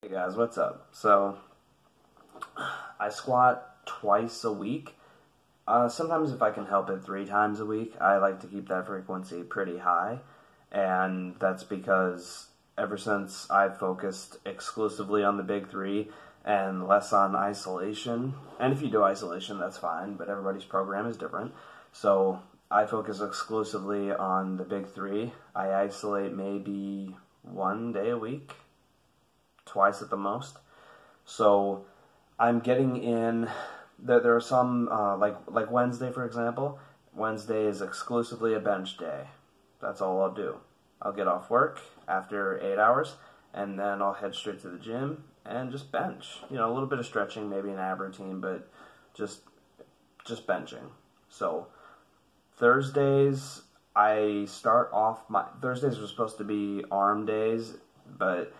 Hey guys, what's up? So, I squat twice a week. Uh, sometimes, if I can help it, three times a week. I like to keep that frequency pretty high, and that's because ever since I've focused exclusively on the big three and less on isolation, and if you do isolation, that's fine, but everybody's program is different. So, I focus exclusively on the big three. I isolate maybe one day a week, twice at the most. So I'm getting in. There, there are some uh, like like Wednesday, for example. Wednesday is exclusively a bench day. That's all I'll do. I'll get off work after eight hours, and then I'll head straight to the gym and just bench. You know, a little bit of stretching, maybe an ab routine, but just just benching. So Thursdays, I start off my Thursdays were supposed to be arm days, but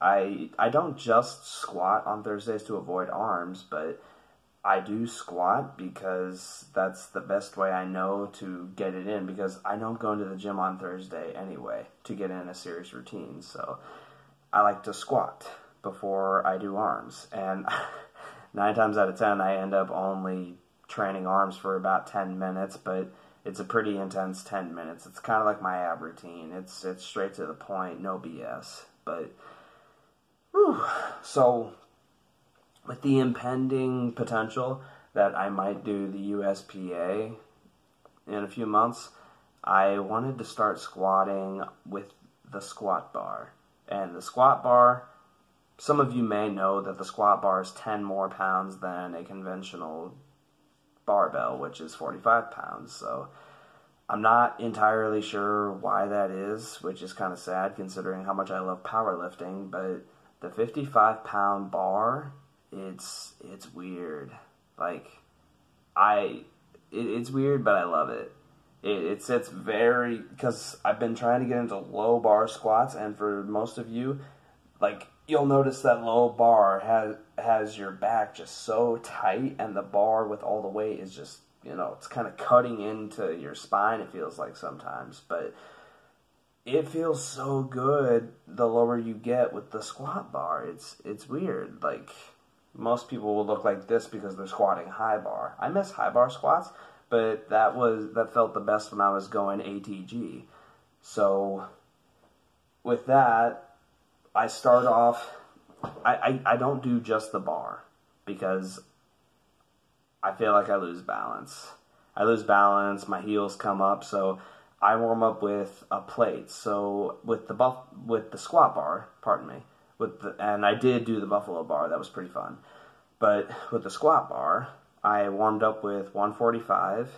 I I don't just squat on Thursdays to avoid arms, but I do squat because that's the best way I know to get it in because I don't go into the gym on Thursday anyway to get in a serious routine. So I like to squat before I do arms. And nine times out of ten, I end up only training arms for about 10 minutes, but it's a pretty intense 10 minutes. It's kind of like my ab routine. It's it's straight to the point, no BS. But so with the impending potential that I might do the USPA in a few months, I wanted to start squatting with the squat bar. And the squat bar, some of you may know that the squat bar is 10 more pounds than a conventional barbell, which is 45 pounds. So I'm not entirely sure why that is, which is kind of sad considering how much I love powerlifting. But the 55 pound bar, it's it's weird. Like I, it, it's weird, but I love it. It, it sits very because I've been trying to get into low bar squats, and for most of you, like you'll notice that low bar has has your back just so tight and the bar with all the weight is just you know it's kind of cutting into your spine it feels like sometimes but it feels so good the lower you get with the squat bar it's it's weird like most people will look like this because they're squatting high bar i miss high bar squats but that was that felt the best when i was going atg so with that I start off. I, I, I don't do just the bar because I feel like I lose balance. I lose balance. My heels come up, so I warm up with a plate. So with the buff with the squat bar, pardon me, with the and I did do the buffalo bar. That was pretty fun. But with the squat bar, I warmed up with 145,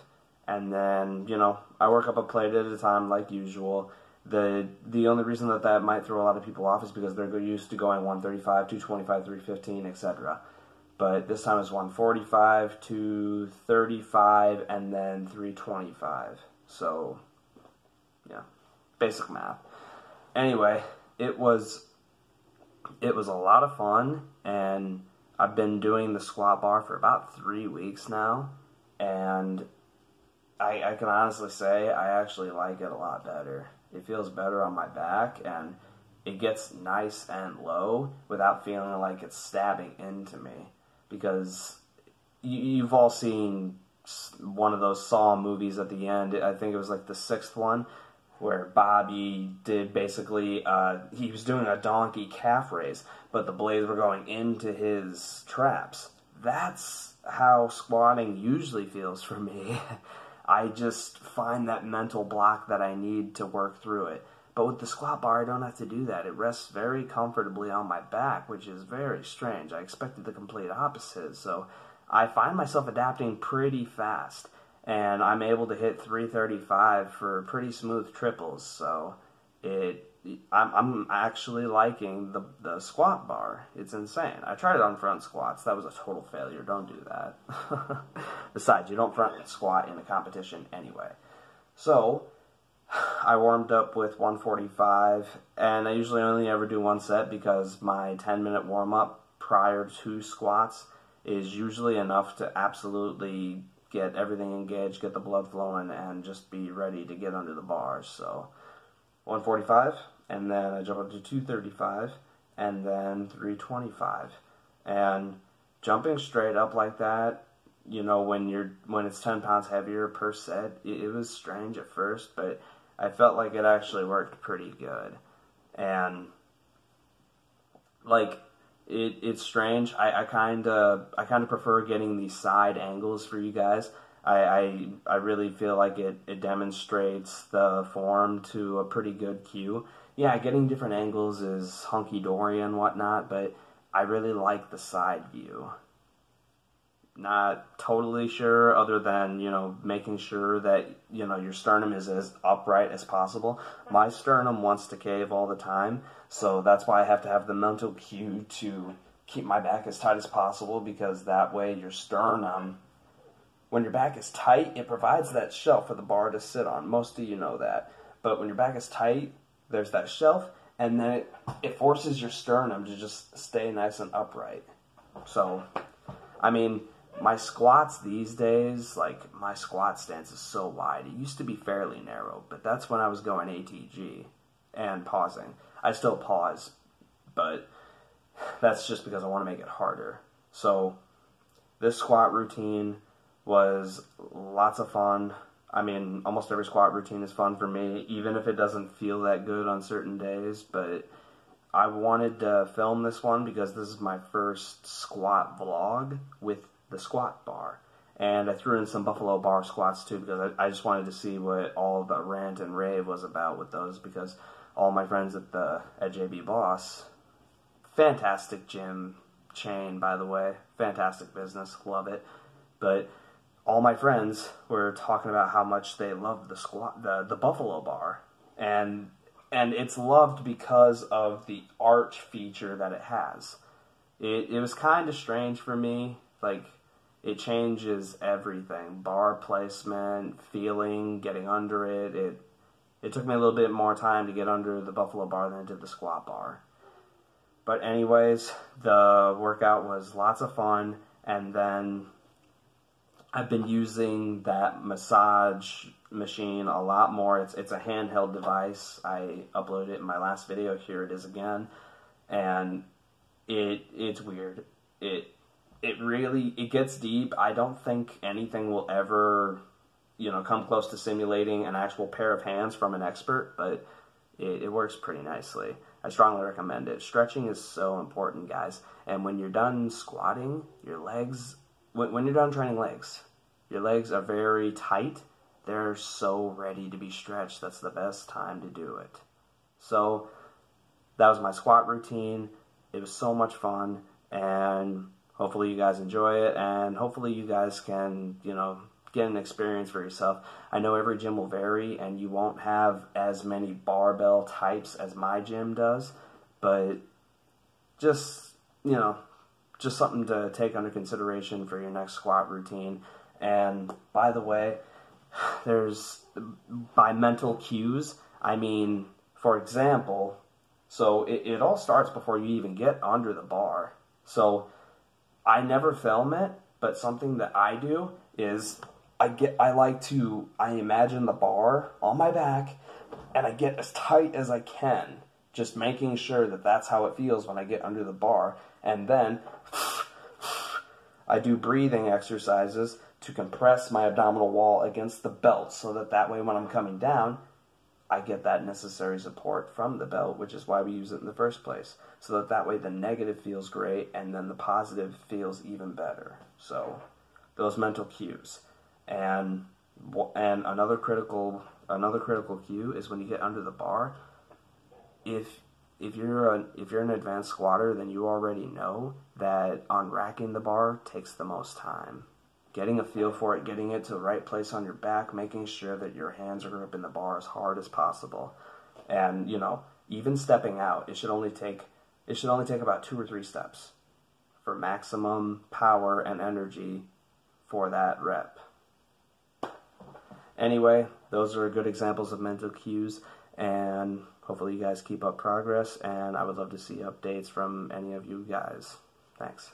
and then you know I work up a plate at a time like usual the the only reason that that might throw a lot of people off is because they're used to going 135, 225, 315, etc. But this time it's 145, 235, and then 325. So, yeah, basic math. Anyway, it was it was a lot of fun, and I've been doing the squat bar for about three weeks now, and I, I can honestly say I actually like it a lot better. It feels better on my back and it gets nice and low without feeling like it's stabbing into me. Because you, have all seen one of those Saw movies at the end. I think it was like the sixth one where Bobby did basically, uh, he was doing a donkey calf raise, but the blades were going into his traps. That's how squatting usually feels for me. I just find that mental block that I need to work through it. But with the squat bar, I don't have to do that. It rests very comfortably on my back, which is very strange. I expected the complete opposite. So I find myself adapting pretty fast. And I'm able to hit 335 for pretty smooth triples. So it I'm, I'm actually liking the, the squat bar. It's insane. I tried it on front squats. That was a total failure. Don't do that. Besides, you don't front squat in a competition anyway. So, I warmed up with 145, and I usually only ever do one set because my 10 minute warm up prior to squats is usually enough to absolutely get everything engaged, get the blood flowing, and just be ready to get under the bars. So, 145, and then I jump up to 235, and then 325. And jumping straight up like that, you know, when you're when it's 10 pounds heavier per set, it, it was strange at first, but I felt like it actually worked pretty good. And like it, it's strange. I kind of I kind of prefer getting these side angles for you guys. I, I, I really feel like it, it demonstrates the form to a pretty good cue. Yeah, getting different angles is hunky dory and whatnot, but I really like the side view. Not totally sure, other than you know making sure that you know your sternum is as upright as possible. My sternum wants to cave all the time, so that's why I have to have the mental cue to keep my back as tight as possible because that way your sternum when your back is tight, it provides that shelf for the bar to sit on. Most of you know that. But when your back is tight, there's that shelf, and then it, it forces your sternum to just stay nice and upright. So, I mean, my squats these days, like my squat stance is so wide. It used to be fairly narrow, but that's when I was going ATG and pausing. I still pause, but that's just because I want to make it harder. So, this squat routine was lots of fun. I mean, almost every squat routine is fun for me, even if it doesn't feel that good on certain days. But I wanted to film this one because this is my first squat vlog with the squat bar. And I threw in some Buffalo bar squats too because I, I just wanted to see what all the rant and rave was about with those because all my friends at the at JB Boss, fantastic gym chain by the way, fantastic business, love it. But all my friends were talking about how much they loved the squat, the the Buffalo Bar, and and it's loved because of the arch feature that it has. It it was kind of strange for me, like it changes everything, bar placement, feeling, getting under it. It it took me a little bit more time to get under the Buffalo Bar than it did the squat bar. But anyways, the workout was lots of fun, and then I've been using that massage machine a lot more. It's it's a handheld device. I uploaded it in my last video. Here it is again, and it it's weird. It it really it gets deep. I don't think anything will ever you know come close to simulating an actual pair of hands from an expert, but it, it works pretty nicely. I strongly recommend it. Stretching is so important, guys. And when you're done squatting, your legs when, when you're done training legs, your legs are very tight. They're so ready to be stretched. That's the best time to do it. So that was my squat routine. It was so much fun, and hopefully you guys enjoy it, and hopefully you guys can, you know, get an experience for yourself. I know every gym will vary, and you won't have as many barbell types as my gym does, but just, you know, just something to take under consideration for your next squat routine. And by the way, there's by mental cues, I mean, for example, so it, it all starts before you even get under the bar. So I never film it, but something that I do is I get I like to I imagine the bar on my back and I get as tight as I can, just making sure that that's how it feels when I get under the bar. And then I do breathing exercises to compress my abdominal wall against the belt so that that way when I'm coming down, I get that necessary support from the belt, which is why we use it in the first place. So that that way the negative feels great and then the positive feels even better. So those mental cues. And and another critical another critical cue is when you get under the bar, if if you're a, if you're an advanced squatter, then you already know that unracking the bar takes the most time. Getting a feel for it, getting it to the right place on your back, making sure that your hands are gripping the bar as hard as possible, and you know, even stepping out, it should only take it should only take about two or three steps for maximum power and energy for that rep. Anyway, those are good examples of mental cues, and hopefully you guys keep up progress, and I would love to see updates from any of you guys. Thanks.